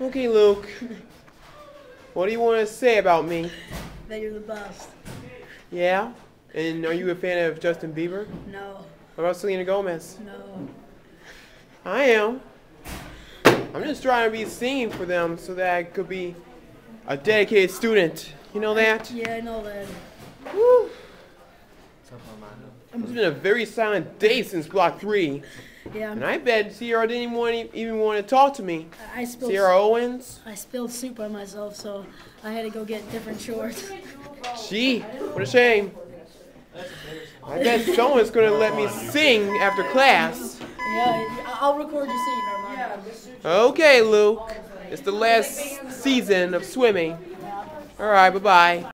Okay, Luke. What do you want to say about me? That you're the best. Yeah? And are you a fan of Justin Bieber? No, What about Selena Gomez? no. I am. I'm just trying to be seen for them so that I could be a dedicated student. You know that? Yeah, I know that. Woo. It's been a very silent day since Block 3. Yeah, And I bet Sierra didn't even want, even want to talk to me. I spilled. Sierra Owens? I spilled soup on myself, so I had to go get different shorts. Gee, what a shame. I bet someone's going to let me sing after class. Yeah, I'll record you singing. Okay, Luke. It's the last season of swimming. All right, bye bye.